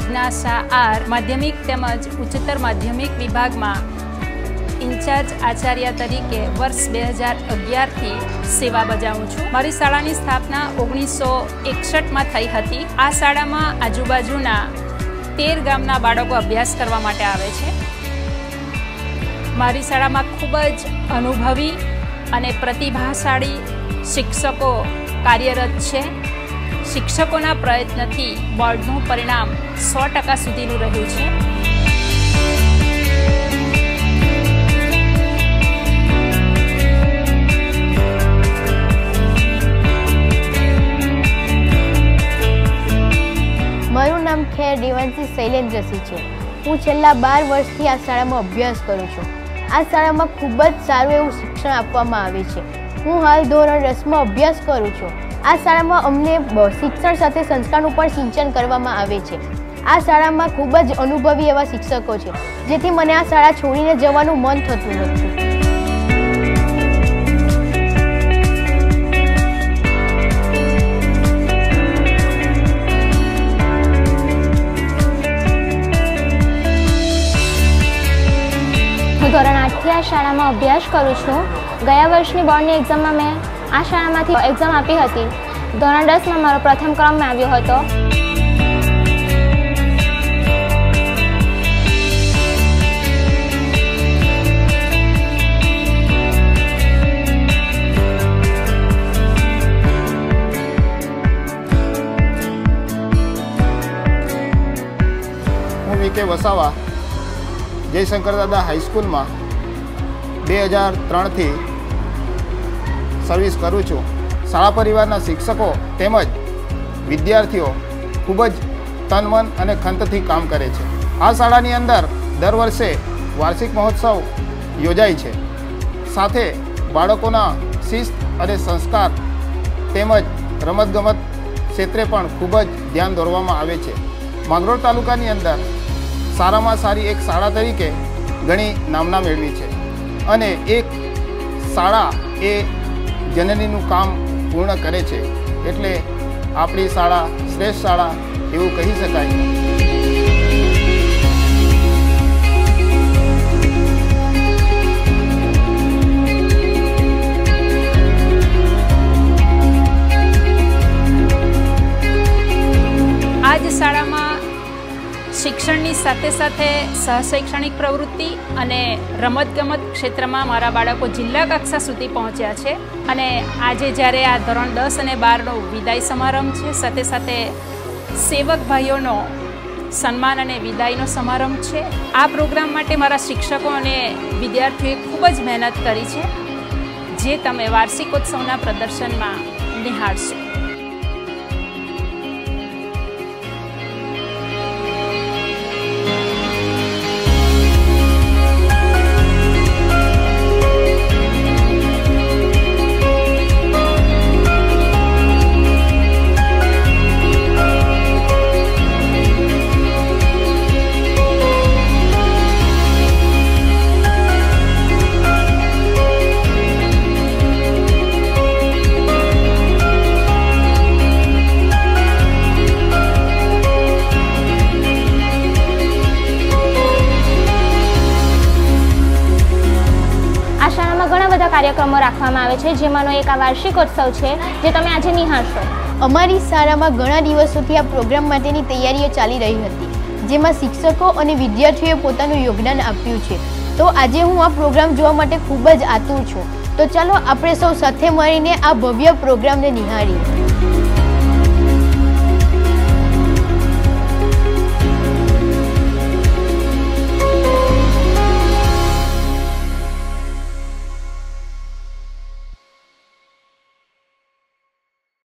Shah R માધ્યમિક તેમજ ઉચ્ચતર માધ્યમિક વિભાગમાં ઇન્ચાર્જ આચાર્ય તરીકે વર્ષ બે હજાર અગિયારથી સેવા બજાવું છું. મારી શાળાની સ્થાપના ઓગણીસો એકસઠમાં થઈ હતી. આ શાળામાં આજુબાજુના તેર ગામના બાળકો અભ્યાસ કરવા માટે આવે છે. મારી શાળામાં ખૂબ જ અનુભવી અને પ્રતિભાશાળી શિક્ષકો કાર્યરત છે. શિક્ષકોના પ્રયત્નથી બોર્ડનું પરિણામ સો ટકા સુધીનું રહ્યું છે. મારું નામ ખેર દેવાંશી શૈલેન્દ્રસિંહ છે. હું છેલ્લા બાર વર્ષથી આ શાળામાં અભ્યાસ કરું છું. આ શાળામાં ખૂબ જ સારું એવું શિક્ષણ આપવામાં આવે છે. હું હાલ ધોરણ દસમાં અભ્યાસ કરું છું. આ શાળામાં અમને શિક્ષણ સાથે સંસ્કારનું પણ સિંચન કરવામાં આવે છે. આ શાળામાં ખૂબ જ અનુભવી એવા શિક્ષકો છે, જેથી મને આ શાળા છોડીને જવાનું મન થતું નથી. ધોરણ આઠથી આ શાળામાં અભ્યાસ કરું છું. ગયા વર્ષની બોર્ડની એક્ઝામમાં મેં આ શાળામાંથી એક્ઝામ આપી હતી. ધોરણ દસમાં મારો પ્રથમ ક્રમ આવ્યો હતો. હું વી કે વસાવા, જયશંકર દાદા હાઈસ્કૂલમાં બે હજાર ત્રણથી સર્વિસ કરું છું. શાળા પરિવારના શિક્ષકો તેમજ વિદ્યાર્થીઓ ખૂબ જ તન મન અને ખંતથી કામ કરે છે. આ શાળાની અંદર દર વર્ષે વાર્ષિક મહોત્સવ યોજાય છે. સાથે બાળકોના શિસ્ત અને સંસ્કાર તેમજ રમતગમત ક્ષેત્રે પણ ખૂબ જ ધ્યાન દોરવામાં આવે છે. માંગરોળ તાલુકાની અંદર સારામાં સારી એક શાળા તરીકે ઘણી નામના મેળવી છે. અને એક શાળા એ જનનીનું કામ પૂર્ણ કરે છે. એટલે આપણી શાળા શ્રેષ્ઠ શાળા એવું કહી શકાય. શિક્ષણની સાથે સાથે સહશૈક્ષણિક પ્રવૃત્તિ અને રમતગમત ક્ષેત્રમાં મારા બાળકો જિલ્લા કક્ષા સુધી પહોંચ્યા છે. અને આજે જ્યારે આ ધોરણ દસ અને બારનો વિદાય સમારંભ છે, સાથે સાથે સેવક ભાઈઓનો સન્માન અને વિદાયનો સમારંભ છે. આ પ્રોગ્રામ માટે મારા શિક્ષકો અને વિદ્યાર્થીઓએ ખૂબ જ મહેનત કરી છે, જે તમે વાર્ષિકોત્સવના પ્રદર્શનમાં નિહાળશો. કાર્યક્રમો રાખવામાં આવે છે, જેમાંનો એક આ વાર્ષિકોત્સવ છે, જે તમે આજે નિહાળશો. અમારી શાળામાં ઘણા દિવસોથી આ પ્રોગ્રામ માટેની તૈયારીઓ ચાલી રહી હતી, જેમાં શિક્ષકો અને વિદ્યાર્થીઓએ પોતાનું યોગદાન આપ્યું છે. તો આજે હું આ પ્રોગ્રામ જોવા માટે ખૂબ જ આતુર છું. તો ચાલો, આપણે સૌ સાથે મળીને આ ભવ્ય પ્રોગ્રામને નિહાળીએ.